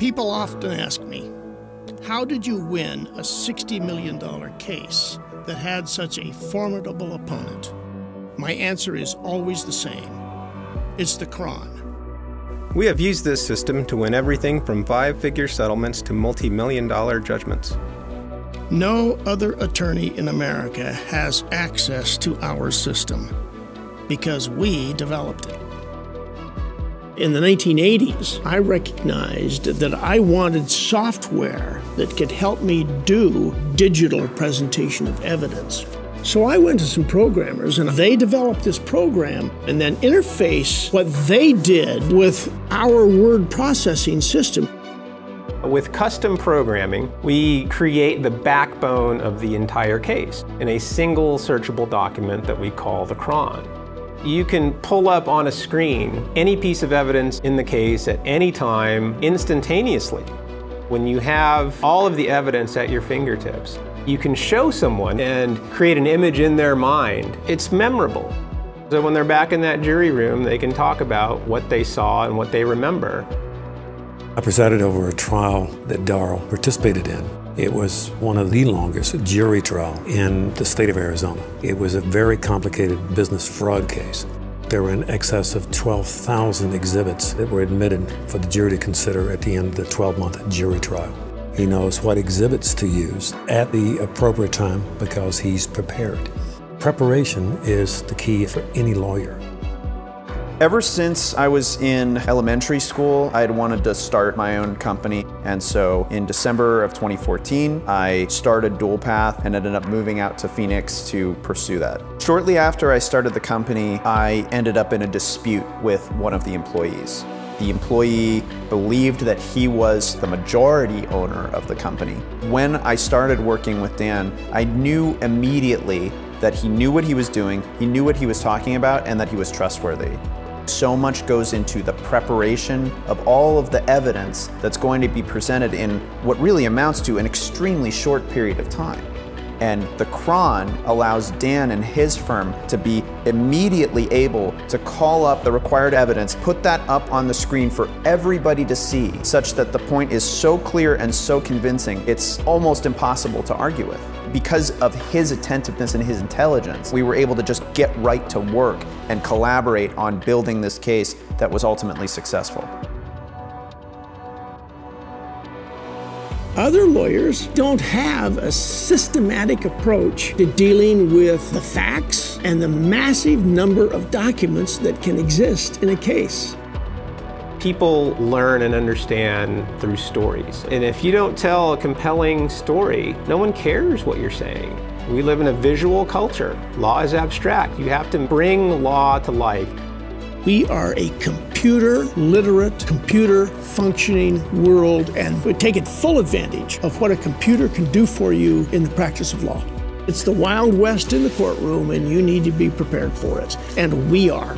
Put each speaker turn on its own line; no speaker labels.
People often ask me, how did you win a $60 million case that had such a formidable opponent? My answer is always the same it's the Cron.
We have used this system to win everything from five figure settlements to multi million dollar judgments.
No other attorney in America has access to our system because we developed it. In the 1980s, I recognized that I wanted software that could help me do digital presentation of evidence. So I went to some programmers and they developed this program and then interface what they did with our word processing system.
With custom programming, we create the backbone of the entire case in a single searchable document that we call the cron. You can pull up on a screen any piece of evidence in the case at any time instantaneously. When you have all of the evidence at your fingertips, you can show someone and create an image in their mind. It's memorable. So when they're back in that jury room, they can talk about what they saw and what they remember.
I presided over a trial that Darrell participated in. It was one of the longest jury trial in the state of Arizona. It was a very complicated business fraud case. There were in excess of 12,000 exhibits that were admitted for the jury to consider at the end of the 12-month jury trial. He knows what exhibits to use at the appropriate time because he's prepared. Preparation is the key for any lawyer.
Ever since I was in elementary school, I had wanted to start my own company. And so in December of 2014, I started DualPath and ended up moving out to Phoenix to pursue that. Shortly after I started the company, I ended up in a dispute with one of the employees. The employee believed that he was the majority owner of the company. When I started working with Dan, I knew immediately that he knew what he was doing, he knew what he was talking about, and that he was trustworthy. So much goes into the preparation of all of the evidence that's going to be presented in what really amounts to an extremely short period of time. And the cron allows Dan and his firm to be immediately able to call up the required evidence, put that up on the screen for everybody to see, such that the point is so clear and so convincing, it's almost impossible to argue with. Because of his attentiveness and his intelligence, we were able to just get right to work and collaborate on building this case that was ultimately successful.
Other lawyers don't have a systematic approach to dealing with the facts and the massive number of documents that can exist in a case.
People learn and understand through stories. And if you don't tell a compelling story, no one cares what you're saying. We live in a visual culture. Law is abstract. You have to bring law to life.
We are a computer literate, computer functioning world, and we take it full advantage of what a computer can do for you in the practice of law. It's the Wild West in the courtroom, and you need to be prepared for it. And we are.